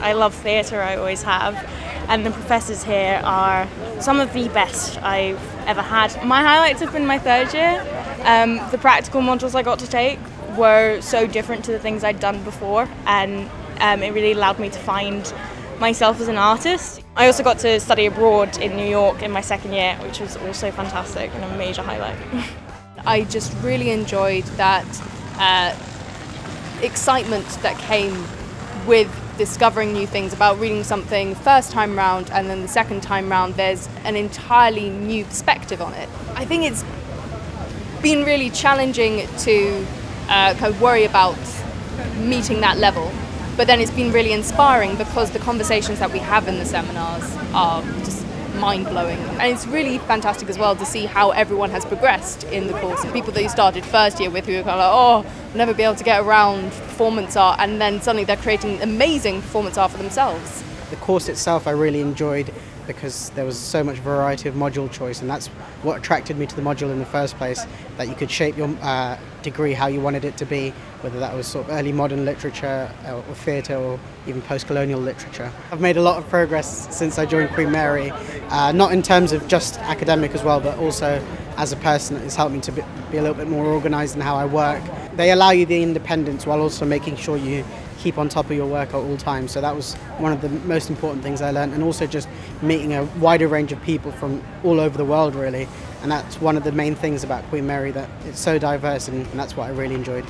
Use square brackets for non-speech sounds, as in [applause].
I love theatre, I always have, and the professors here are some of the best I've ever had. My highlights have been my third year. Um, the practical modules I got to take were so different to the things I'd done before, and um, it really allowed me to find myself as an artist. I also got to study abroad in New York in my second year, which was also fantastic and a major highlight. [laughs] I just really enjoyed that uh, excitement that came with discovering new things about reading something first time round and then the second time round there's an entirely new perspective on it. I think it's been really challenging to uh, kind of worry about meeting that level but then it's been really inspiring because the conversations that we have in the seminars are just mind blowing. And it's really fantastic as well to see how everyone has progressed in the course. People that you started first year with who are kind of like, oh, never be able to get around performance art, and then suddenly they're creating amazing performance art for themselves. The course itself I really enjoyed because there was so much variety of module choice, and that's what attracted me to the module in the first place. That you could shape your uh, degree how you wanted it to be, whether that was sort of early modern literature or, or theatre or even post-colonial literature. I've made a lot of progress since I joined Queen Mary, uh, not in terms of just academic as well, but also as a person. It's helped me to be, be a little bit more organised in how I work. They allow you the independence while also making sure you keep on top of your work at all times. So that was one of the most important things I learned, and also just meeting a wider range of people from all over the world, really. And that's one of the main things about Queen Mary that it's so diverse, and, and that's what I really enjoyed.